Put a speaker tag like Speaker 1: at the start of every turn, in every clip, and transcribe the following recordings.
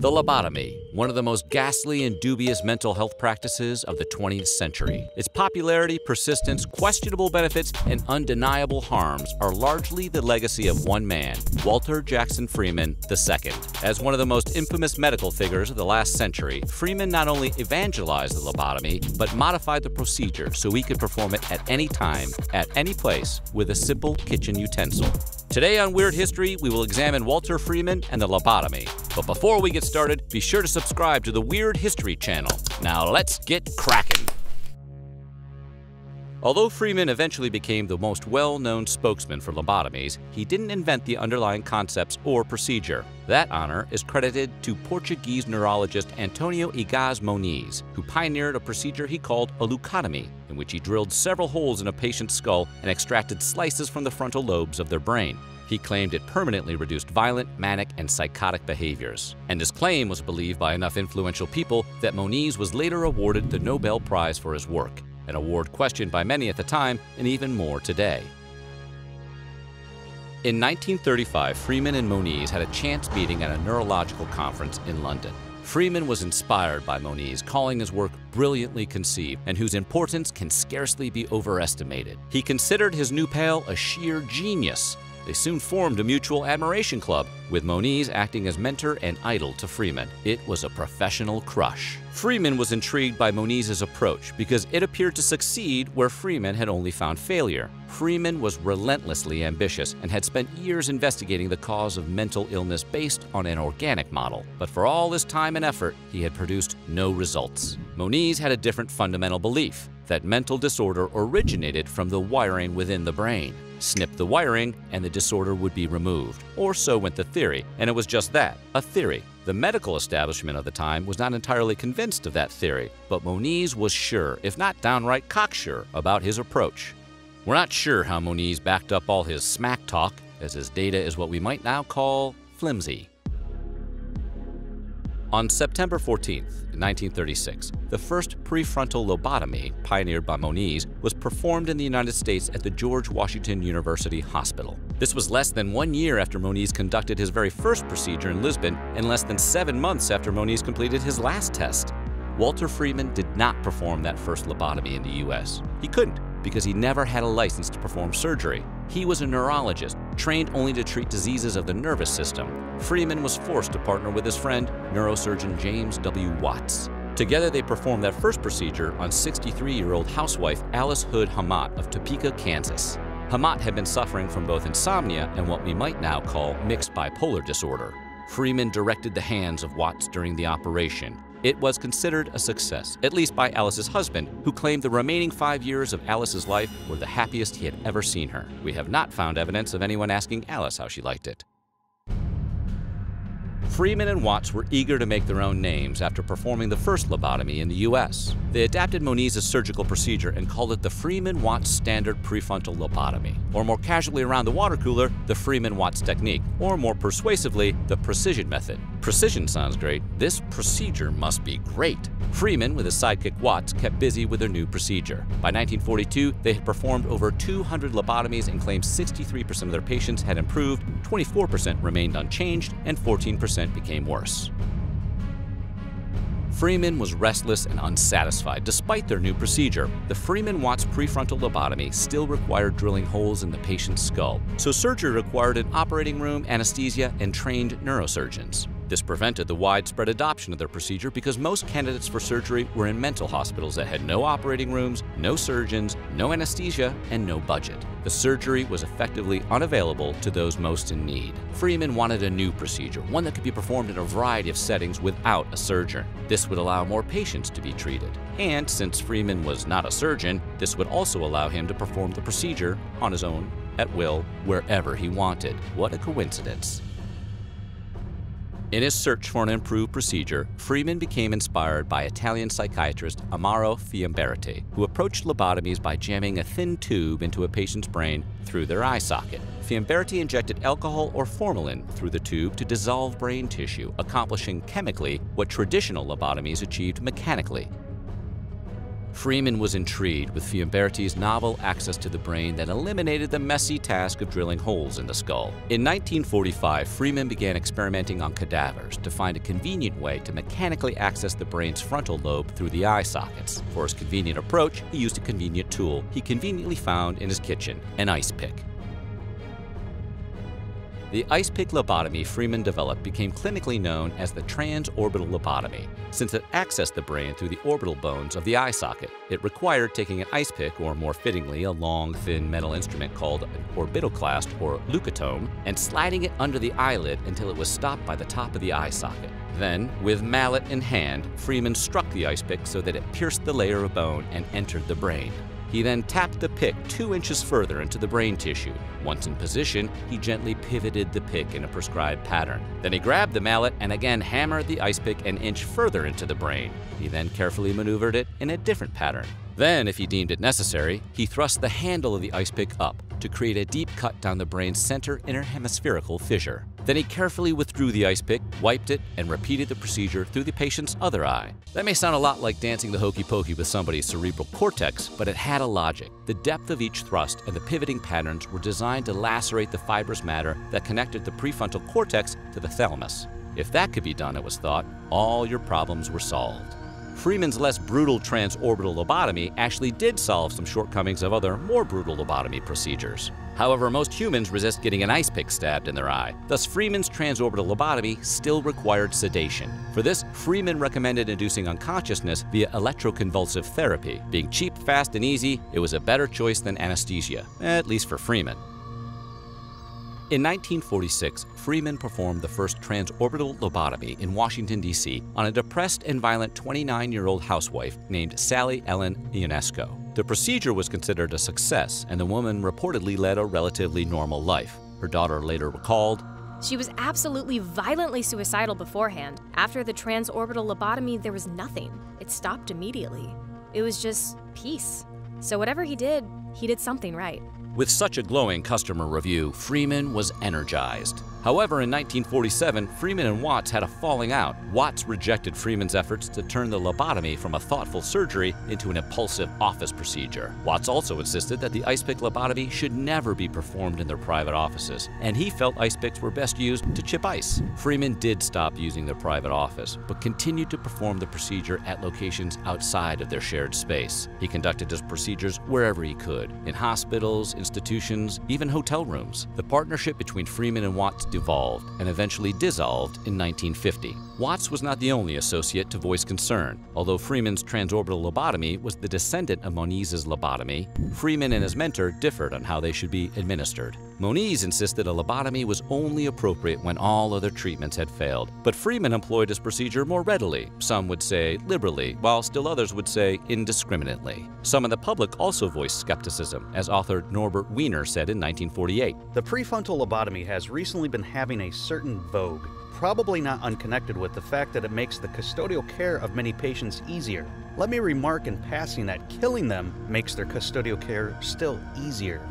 Speaker 1: The lobotomy, one of the most ghastly and dubious mental health practices of the 20th century. Its popularity, persistence, questionable benefits, and undeniable harms are largely the legacy of one man, Walter Jackson Freeman II. As one of the most infamous medical figures of the last century, Freeman not only evangelized the lobotomy, but modified the procedure so he could perform it at any time, at any place, with a simple kitchen utensil. Today on Weird History, we will examine Walter Freeman and the lobotomy. But before we get started, be sure to subscribe to the Weird History channel. Now let's get cracking. Although Freeman eventually became the most well-known spokesman for lobotomies, he didn't invent the underlying concepts or procedure. That honor is credited to Portuguese neurologist Antonio Egas Moniz, who pioneered a procedure he called a leucotomy, in which he drilled several holes in a patient's skull and extracted slices from the frontal lobes of their brain. He claimed it permanently reduced violent, manic, and psychotic behaviors. And his claim was believed by enough influential people that Moniz was later awarded the Nobel Prize for his work, an award questioned by many at the time and even more today. In 1935, Freeman and Moniz had a chance meeting at a neurological conference in London. Freeman was inspired by Moniz, calling his work brilliantly conceived and whose importance can scarcely be overestimated. He considered his new pal a sheer genius they soon formed a mutual admiration club, with Moniz acting as mentor and idol to Freeman. It was a professional crush. Freeman was intrigued by Moniz's approach because it appeared to succeed where Freeman had only found failure. Freeman was relentlessly ambitious and had spent years investigating the cause of mental illness based on an organic model. But for all his time and effort, he had produced no results. Moniz had a different fundamental belief that mental disorder originated from the wiring within the brain. Snip the wiring, and the disorder would be removed. Or so went the theory, and it was just that a theory. The medical establishment of the time was not entirely convinced of that theory, but Moniz was sure, if not downright cocksure, about his approach. We're not sure how Moniz backed up all his smack talk, as his data is what we might now call flimsy. On September 14, 1936, the first prefrontal lobotomy, pioneered by Moniz, was performed in the United States at the George Washington University Hospital. This was less than one year after Moniz conducted his very first procedure in Lisbon and less than seven months after Moniz completed his last test. Walter Freeman did not perform that first lobotomy in the U.S. He couldn't because he never had a license to perform surgery. He was a neurologist, trained only to treat diseases of the nervous system. Freeman was forced to partner with his friend, neurosurgeon James W. Watts. Together, they performed that first procedure on 63-year-old housewife Alice Hood Hammatt of Topeka, Kansas. Hammatt had been suffering from both insomnia and what we might now call mixed bipolar disorder. Freeman directed the hands of Watts during the operation, it was considered a success, at least by Alice's husband, who claimed the remaining five years of Alice's life were the happiest he had ever seen her. We have not found evidence of anyone asking Alice how she liked it. Freeman and Watts were eager to make their own names after performing the first lobotomy in the U.S. They adapted Moniz's surgical procedure and called it the Freeman-Watts Standard Prefrontal Lobotomy, or more casually around the water cooler, the Freeman-Watts Technique, or more persuasively, the Precision Method. Precision sounds great. This procedure must be great. Freeman, with his sidekick Watts, kept busy with their new procedure. By 1942, they had performed over 200 lobotomies and claimed 63% of their patients had improved, 24% remained unchanged, and 14% became worse. Freeman was restless and unsatisfied despite their new procedure. The Freeman-Watts prefrontal lobotomy still required drilling holes in the patient's skull, so surgery required an operating room, anesthesia, and trained neurosurgeons. This prevented the widespread adoption of their procedure because most candidates for surgery were in mental hospitals that had no operating rooms, no surgeons, no anesthesia, and no budget. The surgery was effectively unavailable to those most in need. Freeman wanted a new procedure, one that could be performed in a variety of settings without a surgeon. This would allow more patients to be treated. And since Freeman was not a surgeon, this would also allow him to perform the procedure on his own, at will, wherever he wanted. What a coincidence. In his search for an improved procedure, Freeman became inspired by Italian psychiatrist Amaro Fiamberti, who approached lobotomies by jamming a thin tube into a patient's brain through their eye socket. Fiamberti injected alcohol or formalin through the tube to dissolve brain tissue, accomplishing chemically what traditional lobotomies achieved mechanically. Freeman was intrigued with Fiamberti's novel access to the brain that eliminated the messy task of drilling holes in the skull. In 1945, Freeman began experimenting on cadavers to find a convenient way to mechanically access the brain's frontal lobe through the eye sockets. For his convenient approach, he used a convenient tool he conveniently found in his kitchen, an ice pick. The ice pick lobotomy Freeman developed became clinically known as the transorbital lobotomy, since it accessed the brain through the orbital bones of the eye socket. It required taking an ice pick, or more fittingly, a long, thin metal instrument called an orbitoclast or leucotome, and sliding it under the eyelid until it was stopped by the top of the eye socket. Then, with mallet in hand, Freeman struck the ice pick so that it pierced the layer of bone and entered the brain. He then tapped the pick two inches further into the brain tissue. Once in position, he gently pivoted the pick in a prescribed pattern. Then he grabbed the mallet and again hammered the ice pick an inch further into the brain. He then carefully maneuvered it in a different pattern. Then, if he deemed it necessary, he thrust the handle of the ice pick up to create a deep cut down the brain's center interhemispherical fissure. Then he carefully withdrew the ice pick, wiped it, and repeated the procedure through the patient's other eye. That may sound a lot like dancing the hokey pokey with somebody's cerebral cortex, but it had a logic. The depth of each thrust and the pivoting patterns were designed to lacerate the fibrous matter that connected the prefrontal cortex to the thalamus. If that could be done, it was thought, all your problems were solved. Freeman's less brutal transorbital lobotomy actually did solve some shortcomings of other, more brutal lobotomy procedures. However, most humans resist getting an ice pick stabbed in their eye. Thus, Freeman's transorbital lobotomy still required sedation. For this, Freeman recommended inducing unconsciousness via electroconvulsive therapy. Being cheap, fast, and easy, it was a better choice than anesthesia, at least for Freeman. In 1946, Freeman performed the first transorbital lobotomy in Washington, D.C. on a depressed and violent 29 year old housewife named Sally Ellen Ionesco. The procedure was considered a success, and the woman reportedly led a relatively normal life. Her daughter later recalled
Speaker 2: She was absolutely violently suicidal beforehand. After the transorbital lobotomy, there was nothing. It stopped immediately. It was just peace. So, whatever he did, he did something right.
Speaker 1: With such a glowing customer review, Freeman was energized. However, in 1947, Freeman and Watts had a falling out. Watts rejected Freeman's efforts to turn the lobotomy from a thoughtful surgery into an impulsive office procedure. Watts also insisted that the ice pick lobotomy should never be performed in their private offices, and he felt ice picks were best used to chip ice. Freeman did stop using their private office, but continued to perform the procedure at locations outside of their shared space. He conducted his procedures wherever he could, in hospitals, institutions, even hotel rooms. The partnership between Freeman and Watts devolved and eventually dissolved in 1950. Watts was not the only associate to voice concern. Although Freeman's transorbital lobotomy was the descendant of Moniz's lobotomy, Freeman and his mentor differed on how they should be administered. Moniz insisted a lobotomy was only appropriate when all other treatments had failed, but Freeman employed his procedure more readily, some would say liberally, while still others would say indiscriminately. Some in the public also voiced skepticism, as author Norbert Wiener said in 1948.
Speaker 3: The prefrontal lobotomy has recently been having a certain vogue, probably not unconnected with the fact that it makes the custodial care of many patients easier. Let me remark in passing that killing them makes their custodial care still easier.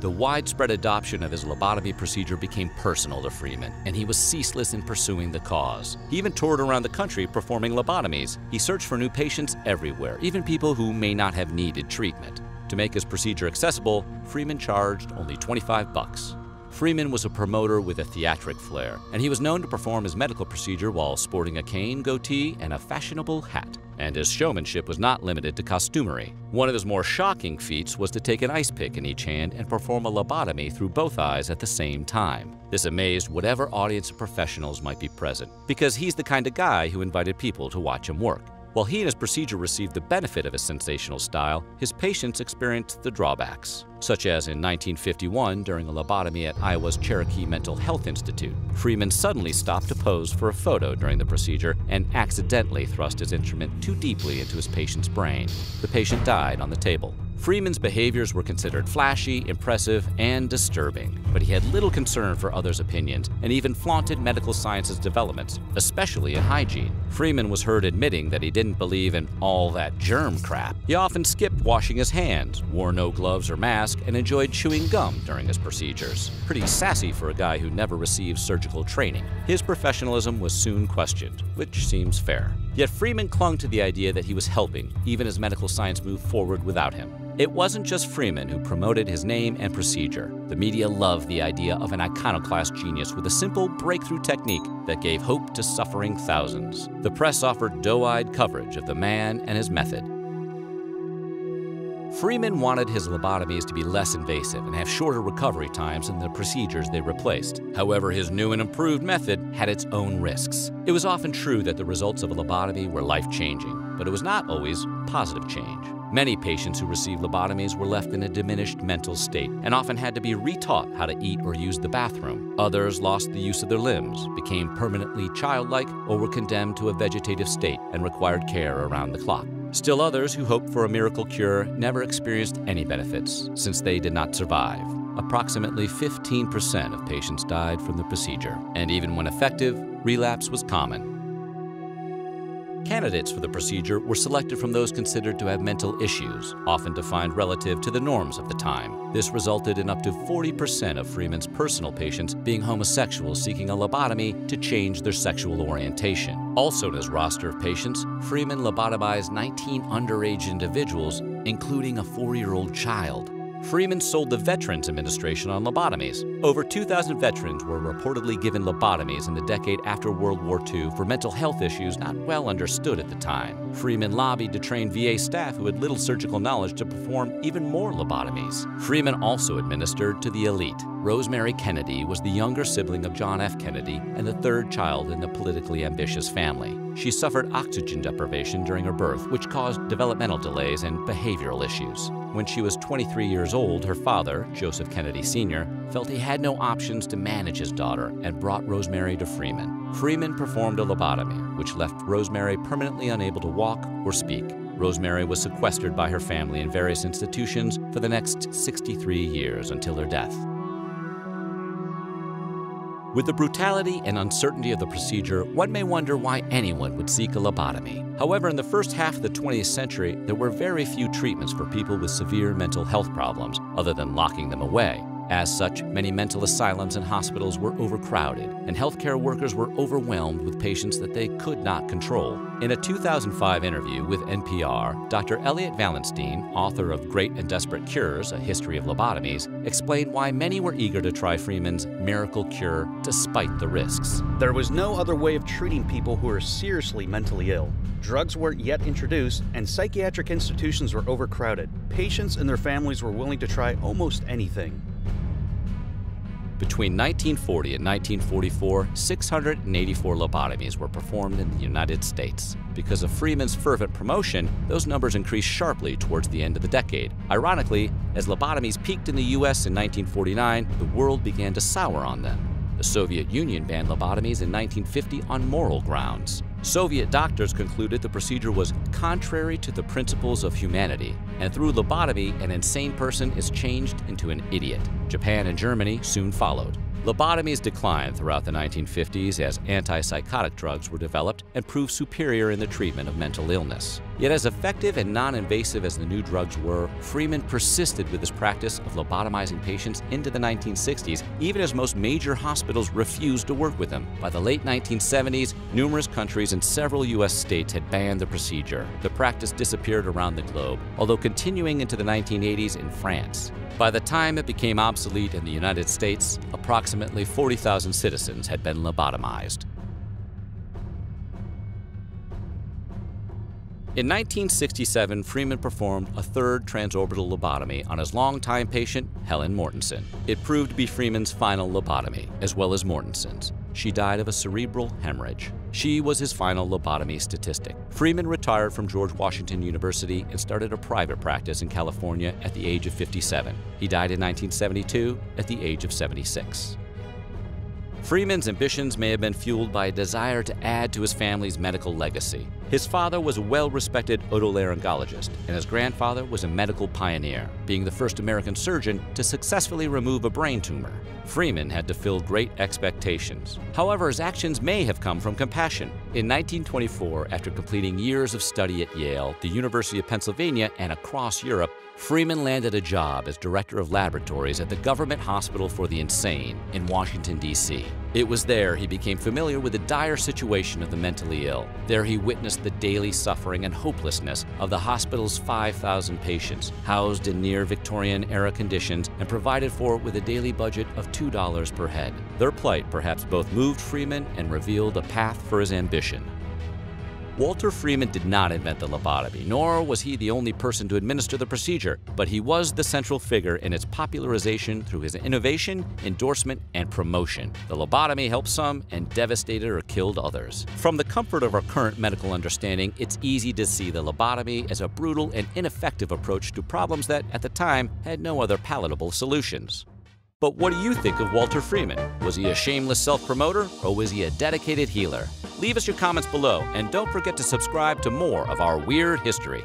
Speaker 1: The widespread adoption of his lobotomy procedure became personal to Freeman, and he was ceaseless in pursuing the cause. He even toured around the country performing lobotomies. He searched for new patients everywhere, even people who may not have needed treatment. To make his procedure accessible, Freeman charged only 25 bucks. Freeman was a promoter with a theatric flair, and he was known to perform his medical procedure while sporting a cane, goatee, and a fashionable hat. And his showmanship was not limited to costumery. One of his more shocking feats was to take an ice pick in each hand and perform a lobotomy through both eyes at the same time. This amazed whatever audience of professionals might be present, because he's the kind of guy who invited people to watch him work. While he and his procedure received the benefit of his sensational style, his patients experienced the drawbacks, such as in 1951 during a lobotomy at Iowa's Cherokee Mental Health Institute. Freeman suddenly stopped to pose for a photo during the procedure and accidentally thrust his instrument too deeply into his patient's brain. The patient died on the table. Freeman's behaviors were considered flashy, impressive, and disturbing, but he had little concern for others' opinions and even flaunted medical science's developments, especially in hygiene. Freeman was heard admitting that he didn't believe in all that germ crap. He often skipped washing his hands, wore no gloves or mask, and enjoyed chewing gum during his procedures. Pretty sassy for a guy who never received surgical training. His professionalism was soon questioned, which seems fair. Yet Freeman clung to the idea that he was helping, even as medical science moved forward without him. It wasn't just Freeman who promoted his name and procedure. The media loved the idea of an iconoclast genius with a simple breakthrough technique that gave hope to suffering thousands. The press offered doe eyed coverage of the man and his method. Freeman wanted his lobotomies to be less invasive and have shorter recovery times than the procedures they replaced. However, his new and improved method had its own risks. It was often true that the results of a lobotomy were life changing, but it was not always positive change. Many patients who received lobotomies were left in a diminished mental state and often had to be retaught how to eat or use the bathroom. Others lost the use of their limbs, became permanently childlike, or were condemned to a vegetative state and required care around the clock. Still others who hoped for a miracle cure never experienced any benefits since they did not survive. Approximately 15% of patients died from the procedure, and even when effective, relapse was common. Candidates for the procedure were selected from those considered to have mental issues, often defined relative to the norms of the time. This resulted in up to 40% of Freeman's personal patients being homosexuals seeking a lobotomy to change their sexual orientation. Also in his roster of patients, Freeman lobotomized 19 underage individuals, including a four-year-old child. Freeman sold the Veterans Administration on lobotomies. Over 2,000 veterans were reportedly given lobotomies in the decade after World War II for mental health issues not well understood at the time. Freeman lobbied to train VA staff who had little surgical knowledge to perform even more lobotomies. Freeman also administered to the elite. Rosemary Kennedy was the younger sibling of John F. Kennedy and the third child in a politically ambitious family. She suffered oxygen deprivation during her birth, which caused developmental delays and behavioral issues. When she was 23 years old, her father, Joseph Kennedy Sr., felt he had no options to manage his daughter and brought Rosemary to Freeman. Freeman performed a lobotomy, which left Rosemary permanently unable to walk or speak. Rosemary was sequestered by her family in various institutions for the next 63 years until her death. With the brutality and uncertainty of the procedure, one may wonder why anyone would seek a lobotomy. However, in the first half of the 20th century, there were very few treatments for people with severe mental health problems, other than locking them away. As such, many mental asylums and hospitals were overcrowded, and healthcare workers were overwhelmed with patients that they could not control. In a 2005 interview with NPR, Dr. Elliot Valenstein, author of Great and Desperate Cures A History of Lobotomies, explained why many were eager to try Freeman's miracle cure despite the risks.
Speaker 3: There was no other way of treating people who were seriously mentally ill. Drugs weren't yet introduced, and psychiatric institutions were overcrowded. Patients and their families were willing to try almost anything.
Speaker 1: Between 1940 and 1944, 684 lobotomies were performed in the United States. Because of Freeman's fervent promotion, those numbers increased sharply towards the end of the decade. Ironically, as lobotomies peaked in the U.S. in 1949, the world began to sour on them. The Soviet Union banned lobotomies in 1950 on moral grounds. Soviet doctors concluded the procedure was contrary to the principles of humanity, and through lobotomy, an insane person is changed into an idiot. Japan and Germany soon followed. Lobotomies declined throughout the 1950s as antipsychotic drugs were developed and proved superior in the treatment of mental illness. Yet as effective and non-invasive as the new drugs were, Freeman persisted with his practice of lobotomizing patients into the 1960s, even as most major hospitals refused to work with him. By the late 1970s, numerous countries and several U.S. states had banned the procedure. The practice disappeared around the globe, although continuing into the 1980s in France. By the time it became obsolete in the United States, approximately 40,000 citizens had been lobotomized. In 1967, Freeman performed a third transorbital lobotomy on his longtime patient, Helen Mortensen. It proved to be Freeman's final lobotomy, as well as Mortensen's. She died of a cerebral hemorrhage. She was his final lobotomy statistic. Freeman retired from George Washington University and started a private practice in California at the age of 57. He died in 1972 at the age of 76. Freeman's ambitions may have been fueled by a desire to add to his family's medical legacy. His father was a well respected otolaryngologist, and his grandfather was a medical pioneer, being the first American surgeon to successfully remove a brain tumor. Freeman had to fill great expectations. However, his actions may have come from compassion. In 1924, after completing years of study at Yale, the University of Pennsylvania, and across Europe, Freeman landed a job as director of laboratories at the Government Hospital for the Insane in Washington, D.C. It was there he became familiar with the dire situation of the mentally ill. There he witnessed the daily suffering and hopelessness of the hospital's 5,000 patients, housed in near Victorian era conditions and provided for with a daily budget of $2 per head. Their plight perhaps both moved Freeman and revealed a path for his ambition. Walter Freeman did not invent the lobotomy, nor was he the only person to administer the procedure, but he was the central figure in its popularization through his innovation, endorsement, and promotion. The lobotomy helped some and devastated or killed others. From the comfort of our current medical understanding, it's easy to see the lobotomy as a brutal and ineffective approach to problems that, at the time, had no other palatable solutions. But what do you think of Walter Freeman? Was he a shameless self promoter or was he a dedicated healer? Leave us your comments below and don't forget to subscribe to more of our weird history.